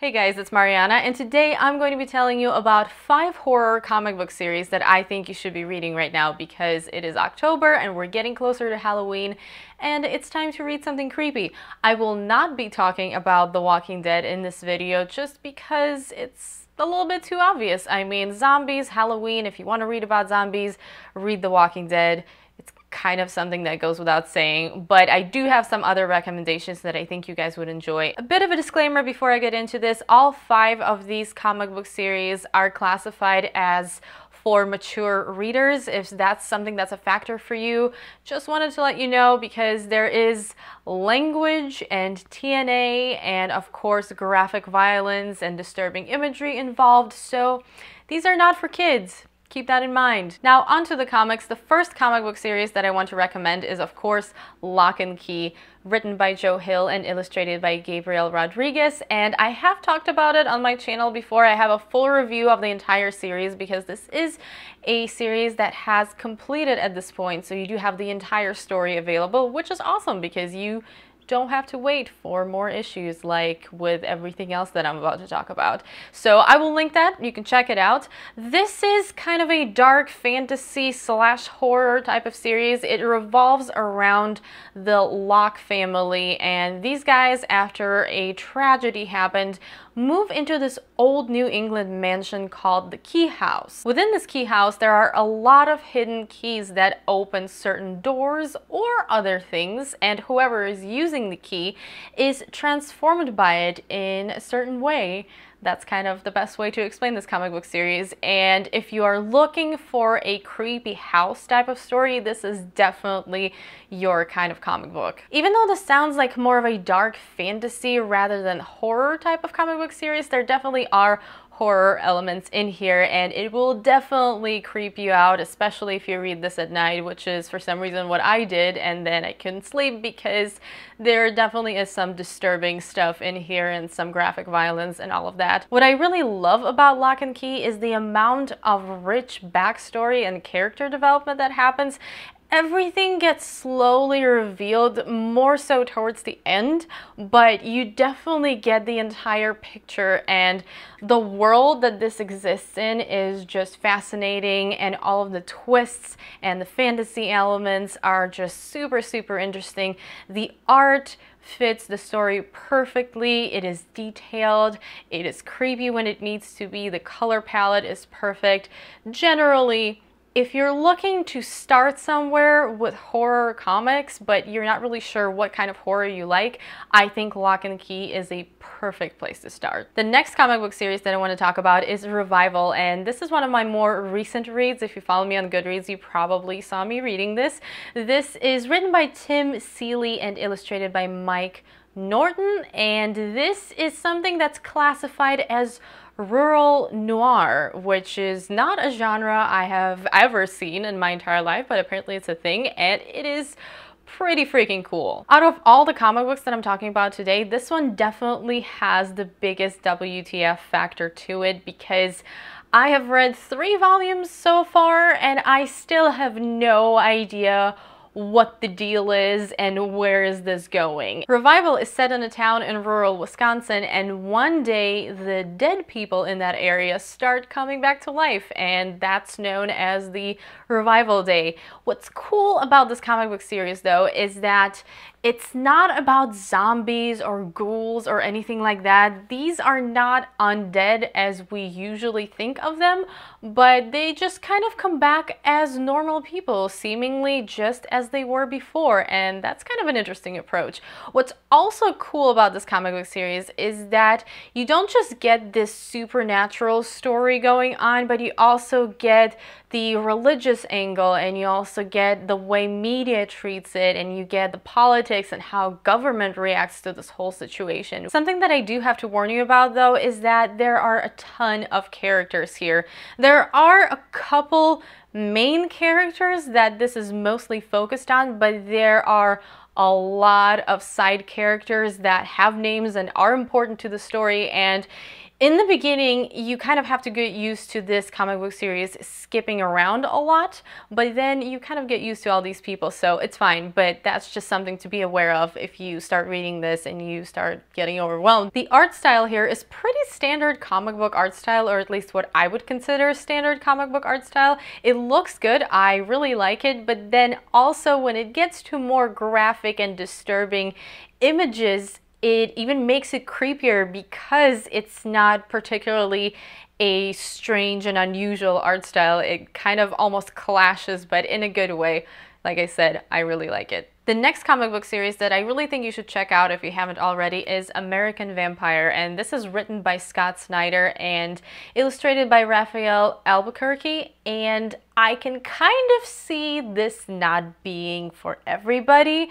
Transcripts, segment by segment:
Hey guys, it's Marianna, and today I'm going to be telling you about five horror comic book series that I think you should be reading right now because it is October and we're getting closer to Halloween and it's time to read something creepy. I will not be talking about The Walking Dead in this video just because it's a little bit too obvious. I mean, zombies, Halloween, if you want to read about zombies, read The Walking Dead kind of something that goes without saying, but I do have some other recommendations that I think you guys would enjoy. A bit of a disclaimer before I get into this, all five of these comic book series are classified as for mature readers. If that's something that's a factor for you just wanted to let you know because there is language and TNA and of course graphic violence and disturbing imagery involved. So these are not for kids keep that in mind. Now onto the comics. The first comic book series that I want to recommend is of course Locke and Key, written by Joe Hill and illustrated by Gabriel Rodriguez. And I have talked about it on my channel before. I have a full review of the entire series because this is a series that has completed at this point. So you do have the entire story available, which is awesome because you don't have to wait for more issues like with everything else that I'm about to talk about. So I will link that. You can check it out. This is kind of a dark fantasy slash horror type of series. It revolves around the Locke family and these guys after a tragedy happened move into this old New England mansion called the Key House. Within this Key House, there are a lot of hidden keys that open certain doors or other things, and whoever is using the key is transformed by it in a certain way that's kind of the best way to explain this comic book series. And if you are looking for a creepy house type of story, this is definitely your kind of comic book. Even though this sounds like more of a dark fantasy rather than horror type of comic book series, there definitely are horror elements in here and it will definitely creep you out, especially if you read this at night, which is for some reason what I did and then I couldn't sleep because there definitely is some disturbing stuff in here and some graphic violence and all of that. What I really love about Locke and Key is the amount of rich backstory and character development that happens everything gets slowly revealed more so towards the end, but you definitely get the entire picture and the world that this exists in is just fascinating and all of the twists and the fantasy elements are just super, super interesting. The art fits the story perfectly. It is detailed. It is creepy when it needs to be. The color palette is perfect. Generally, if you're looking to start somewhere with horror comics, but you're not really sure what kind of horror you like, I think Locke and Key is a perfect place to start. The next comic book series that I want to talk about is Revival, and this is one of my more recent reads. If you follow me on Goodreads, you probably saw me reading this. This is written by Tim Seeley and illustrated by Mike Norton, and this is something that's classified as rural noir, which is not a genre I have ever seen in my entire life, but apparently it's a thing, and it is pretty freaking cool. Out of all the comic books that I'm talking about today, this one definitely has the biggest WTF factor to it because I have read three volumes so far and I still have no idea what the deal is and where is this going. Revival is set in a town in rural Wisconsin and one day the dead people in that area start coming back to life and that's known as the Revival Day. What's cool about this comic book series though is that it's not about zombies or ghouls or anything like that. These are not undead as we usually think of them, but they just kind of come back as normal people, seemingly just as they were before, and that's kind of an interesting approach. What's also cool about this comic book series is that you don't just get this supernatural story going on, but you also get the religious angle and you also get the way media treats it and you get the politics and how government reacts to this whole situation. Something that I do have to warn you about though is that there are a ton of characters here. There are a couple main characters that this is mostly focused on, but there are a lot of side characters that have names and are important to the story and In the beginning, you kind of have to get used to this comic book series skipping around a lot, but then you kind of get used to all these people, so it's fine. But that's just something to be aware of if you start reading this and you start getting overwhelmed. The art style here is pretty standard comic book art style, or at least what I would consider standard comic book art style. It looks good, I really like it, but then also when it gets to more graphic and disturbing images, it even makes it creepier because it's not particularly a strange and unusual art style. It kind of almost clashes, but in a good way. Like I said, I really like it. The next comic book series that I really think you should check out if you haven't already is American Vampire, and this is written by Scott Snyder and illustrated by Rafael Albuquerque, and I can kind of see this not being for everybody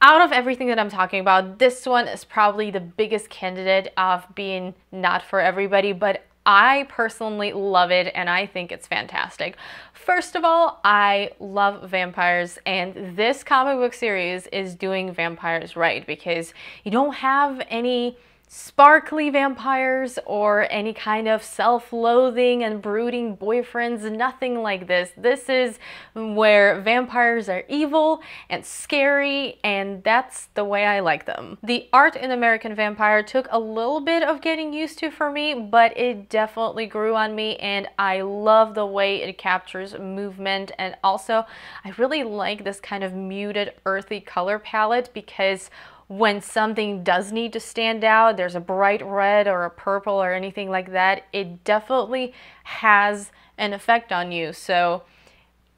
out of everything that I'm talking about, this one is probably the biggest candidate of being not for everybody, but I personally love it and I think it's fantastic. First of all, I love vampires and this comic book series is doing vampires right because you don't have any sparkly vampires or any kind of self-loathing and brooding boyfriends, nothing like this. This is where vampires are evil and scary and that's the way I like them. The art in American Vampire took a little bit of getting used to for me, but it definitely grew on me and I love the way it captures movement and also I really like this kind of muted earthy color palette because when something does need to stand out, there's a bright red or a purple or anything like that, it definitely has an effect on you. So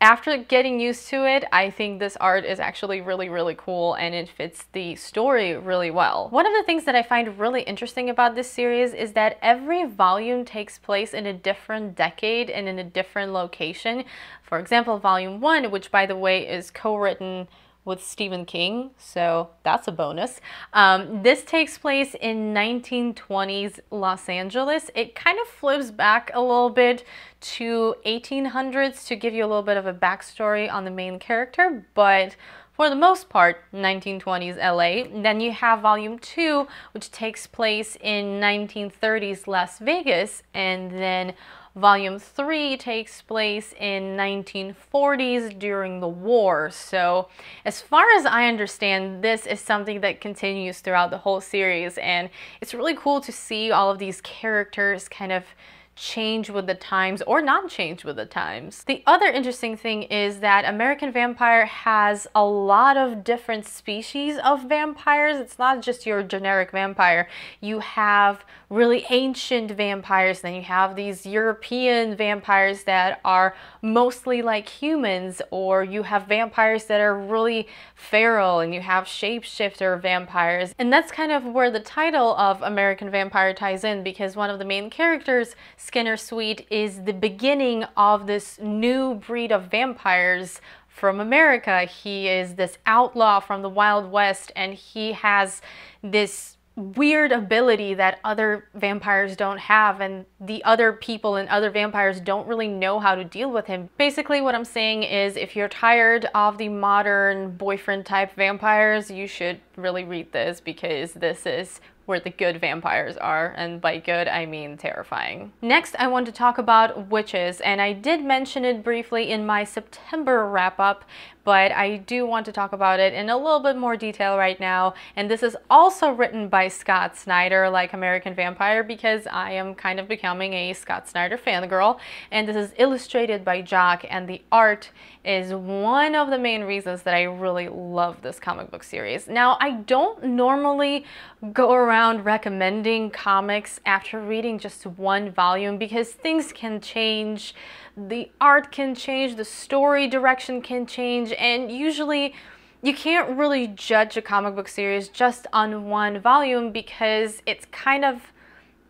after getting used to it, I think this art is actually really, really cool and it fits the story really well. One of the things that I find really interesting about this series is that every volume takes place in a different decade and in a different location. For example, volume one, which by the way is co-written with Stephen King, so that's a bonus. Um, this takes place in 1920s Los Angeles. It kind of flips back a little bit to 1800s to give you a little bit of a backstory on the main character, but for the most part, 1920s LA. Then you have volume two, which takes place in 1930s Las Vegas, and then Volume 3 takes place in 1940s during the war. So as far as I understand, this is something that continues throughout the whole series and it's really cool to see all of these characters kind of change with the times or not change with the times. The other interesting thing is that American Vampire has a lot of different species of vampires. It's not just your generic vampire. You have really ancient vampires, then you have these European vampires that are mostly like humans, or you have vampires that are really feral, and you have shapeshifter vampires. And that's kind of where the title of American Vampire ties in because one of the main characters Skinner Sweet is the beginning of this new breed of vampires from America. He is this outlaw from the Wild West and he has this weird ability that other vampires don't have and the other people and other vampires don't really know how to deal with him. Basically what I'm saying is if you're tired of the modern boyfriend type vampires, you should really read this because this is where the good vampires are, and by good I mean terrifying. Next, I want to talk about Wytches, and I did mention it briefly in my September wrap-up, but I do want to talk about it in a little bit more detail right now. And this is also written by Scott Snyder, like American Vampire, because I am kind of becoming a Scott Snyder fangirl. And this is illustrated by Jock, and the art is one of the main reasons that I really love this comic book series. Now, I don't normally go around recommending comics after reading just one volume because things can change the art can change, the story direction can change, and usually you can't really judge a comic book series just on one volume because it's kind of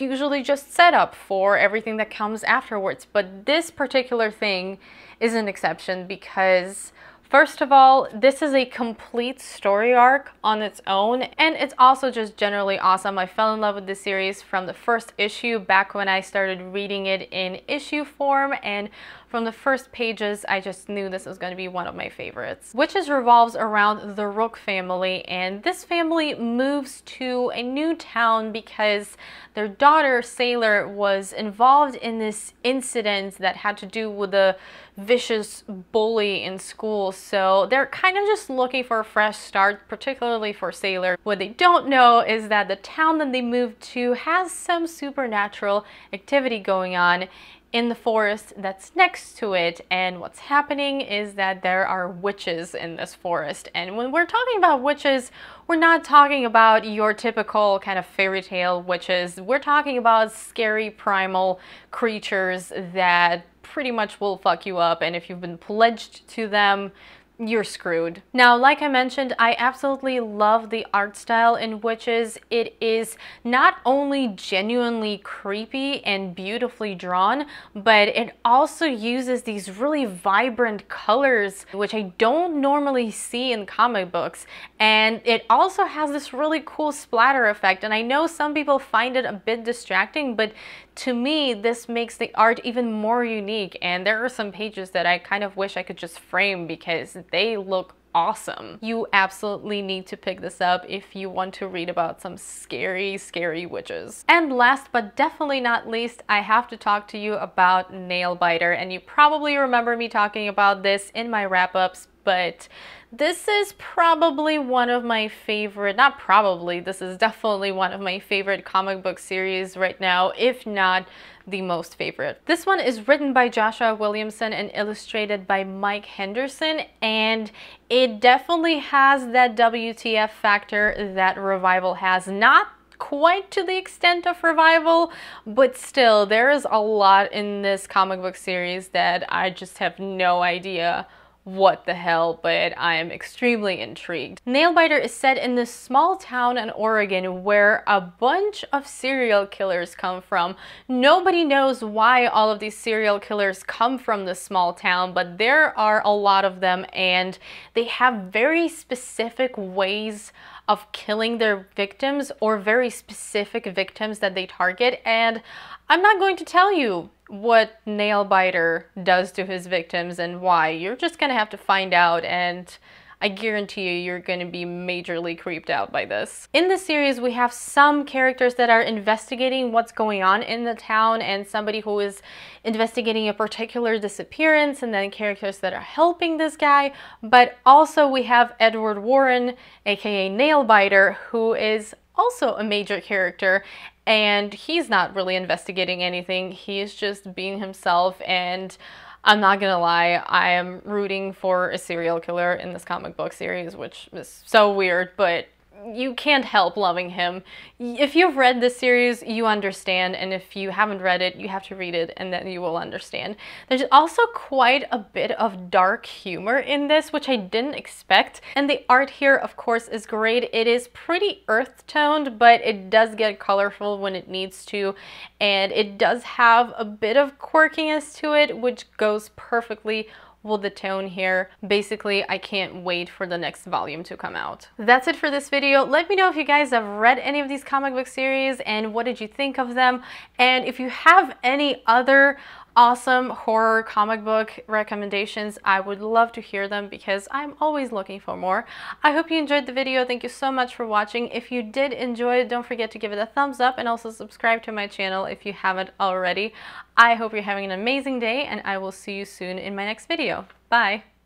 usually just set up for everything that comes afterwards. But this particular thing is an exception because First of all, this is a complete story arc on its own, and it's also just generally awesome. I fell in love with this series from the first issue back when I started reading it in issue form, and from the first pages, I just knew this was going to be one of my favorites. Wytches revolves around the Rook family, and this family moves to a new town because their daughter, Sailor, was involved in this incident that had to do with a vicious bully in school. So they're kind of just looking for a fresh start, particularly for Sailor. What they don't know is that the town that they moved to has some supernatural activity going on in the forest that's next to it and what's happening is that there are witches in this forest. And when we're talking about witches we're not talking about your typical kind of fairy tale witches. We're talking about scary primal creatures that pretty much will fuck you up and if you've been pledged to them you're screwed. Now, like I mentioned, I absolutely love the art style in Wytches. It is not only genuinely creepy and beautifully drawn, but it also uses these really vibrant colors, which I don't normally see in comic books. And it also has this really cool splatter effect. And I know some people find it a bit distracting, but to me, this makes the art even more unique. And there are some pages that I kind of wish I could just frame because they look awesome. You absolutely need to pick this up if you want to read about some scary, scary witches. And last but definitely not least, I have to talk to you about Nailbiter. And you probably remember me talking about this in my wrap-ups, but this is probably one of my favorite, not probably, this is definitely one of my favorite comic book series right now, if not the most favorite. This one is written by Joshua Williamson and illustrated by Mike Henderson, and it definitely has that WTF factor that Revival has. Not quite to the extent of revival, but still, there is a lot in this comic book series that I just have no idea what the hell, but I am extremely intrigued. Nailbiter is set in this small town in Oregon where a bunch of serial killers come from. Nobody knows why all of these serial killers come from this small town, but there are a lot of them and they have very specific ways of killing their victims or very specific victims that they target and I'm not going to tell you what Nailbiter does to his victims and why. You're just gonna have to find out and I guarantee you you're going to be majorly creeped out by this. In the series, we have some characters that are investigating what's going on in the town and somebody who is investigating a particular disappearance and then characters that are helping this guy. But also we have Edward Warren, aka Nailbiter, who is also a major character and he's not really investigating anything. He's just being himself and I'm not gonna lie, I am rooting for a serial killer in this comic book series, which is so weird, but you can't help loving him. If you've read this series, you understand, and if you haven't read it, you have to read it and then you will understand. There's also quite a bit of dark humor in this, which I didn't expect. And the art here, of course, is great. It is pretty earth-toned, but it does get colorful when it needs to, and it does have a bit of quirkiness to it, which goes perfectly with the tone here. Basically, I can't wait for the next volume to come out. That's it for this video. Let me know if you guys have read any of these comic book series and what did you think of them. And if you have any other awesome horror comic book recommendations, I would love to hear them because I'm always looking for more. I hope you enjoyed the video. Thank you so much for watching. If you did enjoy it, don't forget to give it a thumbs up and also subscribe to my channel if you haven't already. I hope you're having an amazing day and I will see you soon in my next video. Bye!